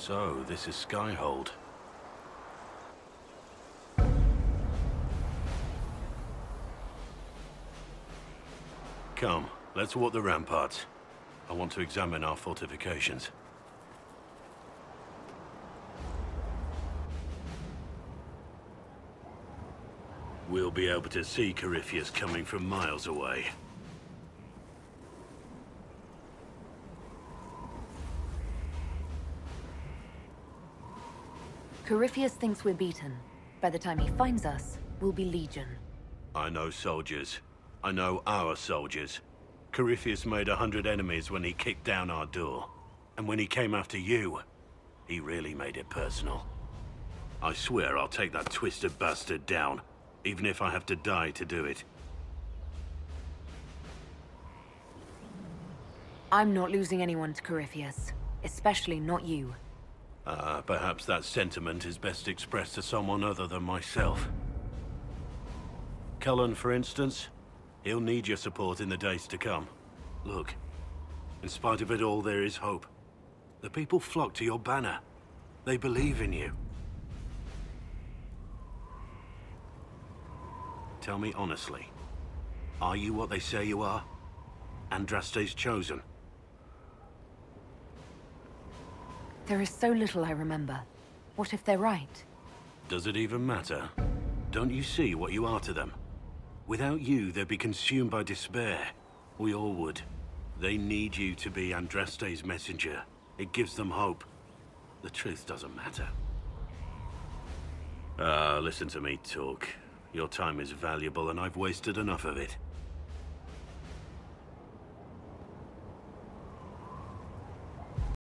So, this is Skyhold. Come, let's walk the ramparts. I want to examine our fortifications. We'll be able to see Corypheus coming from miles away. Corypheus thinks we're beaten. By the time he finds us, we'll be Legion. I know soldiers. I know our soldiers. Corypheus made a hundred enemies when he kicked down our door. And when he came after you, he really made it personal. I swear I'll take that twisted bastard down, even if I have to die to do it. I'm not losing anyone to Corypheus. Especially not you. Uh, perhaps that sentiment is best expressed to someone other than myself. Cullen, for instance, he'll need your support in the days to come. Look, in spite of it all, there is hope. The people flock to your banner. They believe in you. Tell me honestly, are you what they say you are? Andraste's chosen? There is so little I remember. What if they're right? Does it even matter? Don't you see what you are to them? Without you, they'd be consumed by despair. We all would. They need you to be Andraste's messenger. It gives them hope. The truth doesn't matter. Ah, listen to me talk. Your time is valuable and I've wasted enough of it.